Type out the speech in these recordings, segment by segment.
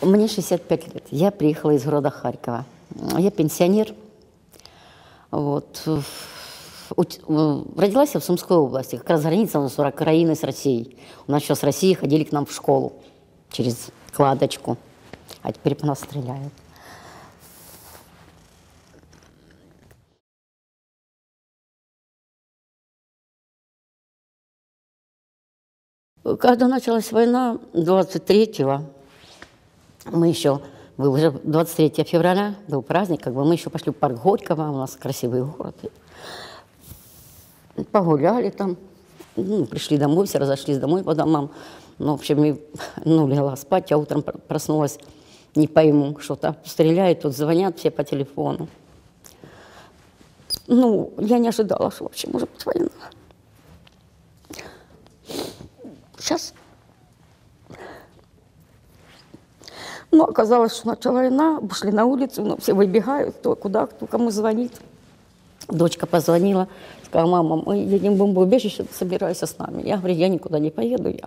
Мне 65 лет. Я приехала из города Харькова. Я пенсионер. Вот. Родилась я в Сумской области, как раз граница у нас Украины с Россией. У нас сейчас России ходили к нам в школу через кладочку, а теперь по нас стреляют. Когда началась война, 23-го, мы еще, был уже 23 февраля, был праздник, как бы мы еще пошли в парк Горького, у нас красивый город. Погуляли там, ну, пришли домой, все разошлись домой по домам. Ну, в общем, и, ну, легла спать, а утром проснулась, не пойму, что-то стреляют, тут звонят все по телефону. Ну, я не ожидала, что вообще может быть война. Сейчас. Ну, оказалось, что начала война, вышли на улицу, ну, все выбегают, кто куда, кто кому звонит. Дочка позвонила, сказала, мама, мы едем в бомбоубежище, собирайся с нами. Я говорю, я никуда не поеду, я.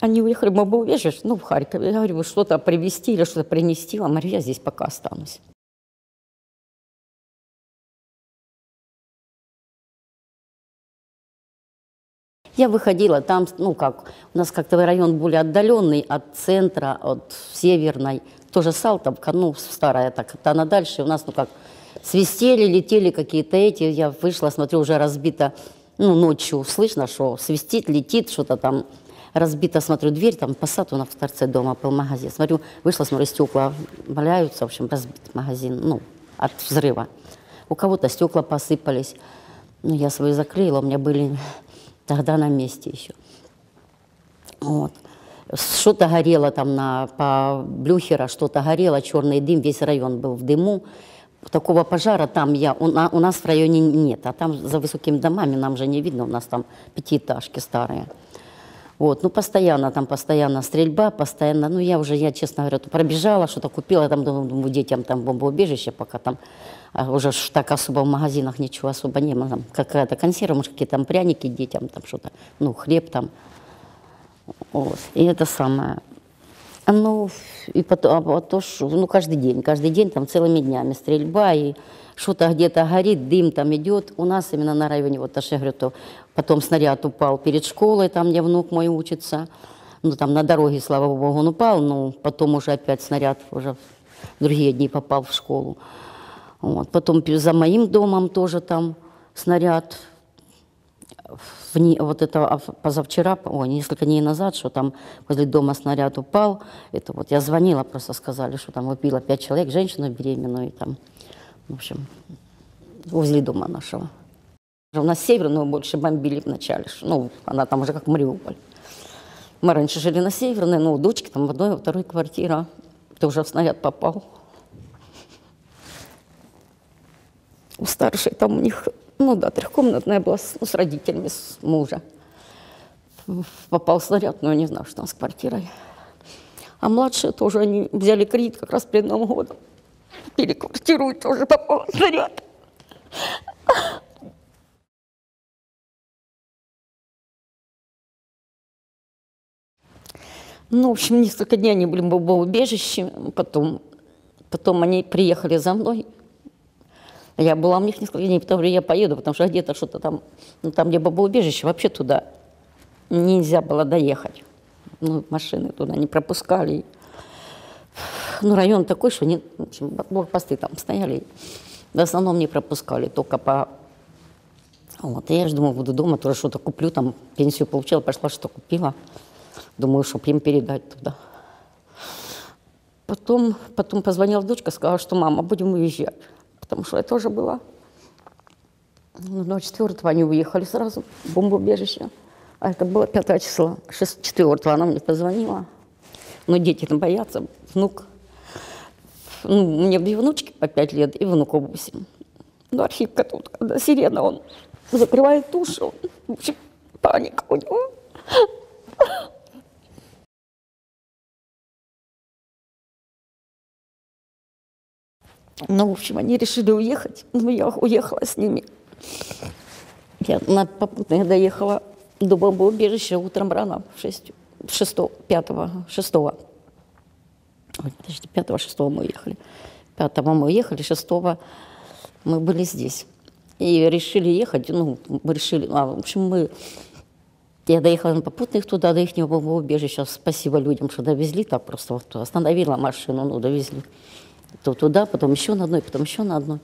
Они уехали в бомбоубежище, ну, в Харькове. Я говорю, что-то привезти или что-то принести? А Мария, я здесь пока останусь. Я выходила, там, ну как, у нас как-то район более отдаленный от центра, от северной, тоже Салтовка, ну старая так, а она дальше, у нас, ну как, свистели, летели какие-то эти, я вышла, смотрю, уже разбито, ну ночью слышно, что свистит, летит, что-то там. Разбито, смотрю, дверь, там посад у нас в торце дома был магазин, смотрю, вышла, смотрю, стекла валяются, в общем, разбит магазин, ну, от взрыва. У кого-то стекла посыпались, ну, я свои закрыла, у меня были тогда на месте еще. Вот. Что-то горело там на, по Блюхера, что-то горело, черный дым, весь район был в дыму. Такого пожара там я, у, у нас в районе нет, а там за высокими домами нам же не видно, у нас там пятиэтажки старые. Вот, ну, постоянно там, постоянно стрельба, постоянно, ну, я уже, я, честно говоря, пробежала, что-то купила, там, думаю, детям там бомбоубежище, пока там а уже так особо в магазинах ничего особо не было. Там какая-то консерва, может, какие-то там пряники детям, там что-то, ну, хлеб там. Вот. И это самое. Ну, и потом, а то, что, ну, каждый день, каждый день там целыми днями стрельба, и что-то где-то горит, дым там идет. У нас именно на районе, вот, аж я говорю, то потом снаряд упал перед школой, там, где внук мой учится. Ну, там на дороге, слава богу, он упал, но потом уже опять снаряд уже в другие дни попал в школу. Вот. Потом за моим домом тоже там снаряд. В, вот это а, позавчера, о, несколько дней назад, что там возле дома снаряд упал. Это вот я звонила, просто сказали, что там убило пять человек, женщину беременную, и там, в общем, возле дома нашего. У нас северную больше бомбили вначале, ну, она там уже как Мариуполь. Мы раньше жили на северной, но у дочки там в одной, во второй квартира, тоже в снаряд попал. у старшей там у них, ну да, трехкомнатная была с, ну, с родителями, с мужа. Попал снаряд, но я не знаю, что там с квартирой. А младшие тоже, они взяли кредит как раз перед Новым годом. Купили квартиру, и тоже попал снаряд. Ну, в общем, несколько дней они были в убежище, потом, потом они приехали за мной, я была у них несколько дней, потом я поеду, потому что где-то что-то там, ну, там, где бомбоубежище, вообще туда нельзя было доехать. Ну, машины туда не пропускали. Ну, район такой, что не, в общем, блокпосты там стояли. В основном не пропускали, только по... Вот, я же думаю, буду дома, тоже что-то куплю, там пенсию получила, пошла, что купила. Думаю, чтобы им передать туда. Потом, потом позвонила дочка, сказала, что мама, будем уезжать потому что я тоже была. Ну, 24-го они уехали сразу в бомбоубежище. А это было 5 числа. 4 она мне позвонила. Но дети там боятся, внук. Ну, мне две внучки по 5 лет и внуку 8. Ну, архивка тут, когда сирена, он закрывает уши, он, в общем, паника у него. Ну, в общем, они решили уехать. Ну, я уехала с ними. Я на, попутно я доехала до бомбоубежища утром рано, в 6, 6 5, 6. ой, подожди, 5-6 мы уехали. 5 мы уехали, 6 мы были здесь. И решили ехать, ну, мы решили, а, в общем, мы, я доехала на попутных туда, до их бомбоубежища, спасибо людям, что довезли, так просто вот остановила машину, ну, довезли. То туда, потом еще на одной, потом еще на одной.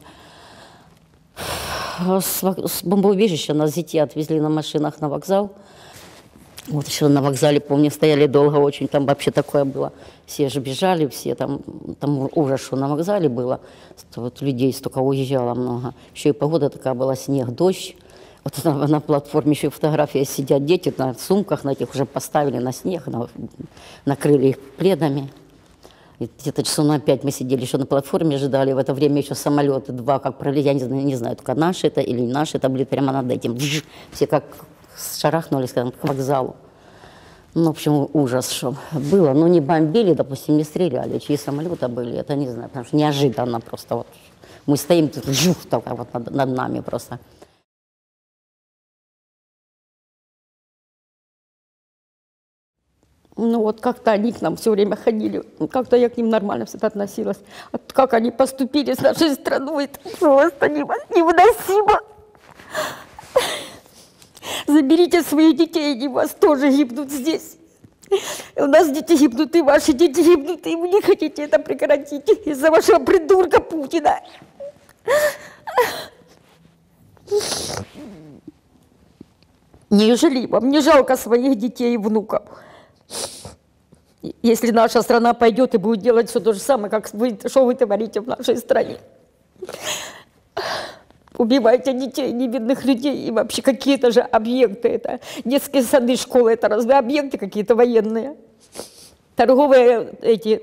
С, с бомбоубежища нас детей отвезли на машинах на вокзал. Вот еще на вокзале, помню, стояли долго очень, там вообще такое было. Все же бежали, все там, там ужас, что на вокзале было. Вот людей столько уезжало много. Еще и погода такая была, снег, дождь. Вот на, на платформе еще фотографии сидят дети на сумках, на этих уже поставили на снег, на, накрыли их пледами. Где-то часов на пять мы сидели еще на платформе, ждали. В это время еще самолеты два как пролетели. Я не знаю, не знаю, только наши это или не наши, это были прямо над этим. Все как шарахнулись к вокзалу. Ну, в общем, ужас, что было. Ну, не бомбили, допустим, не стреляли. Чьи самолеты были, это не знаю, потому что неожиданно просто вот. Мы стоим тут, жух, только вот над, над нами просто. Ну вот как-то они к нам все время ходили, как-то я к ним нормально всегда относилась. А как они поступили с нашей страной, это просто невыносимо. Заберите своих детей, они вас тоже гибнут здесь. У нас дети гибнут, и ваши дети гибнут, и вы не хотите это прекратить из-за вашего придурка Путина. Неужели вам не жалко своих детей и внуков? Если наша страна пойдет и будет делать все то же самое, как вы, что вы творите в нашей стране убиваете детей, невидных людей и вообще какие-то же объекты. Это детские сады, школы, это разве объекты какие-то военные? Торговые эти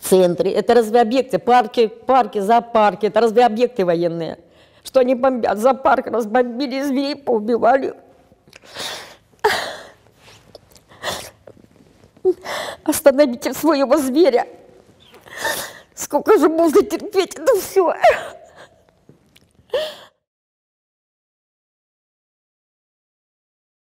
центры, это разве объекты? Парки, парки, зоопарки, это разве объекты военные? Что они бомбят? Зоопарк разбомбили, зверей поубивали. Остановите своего зверя. Сколько же можно терпеть это все?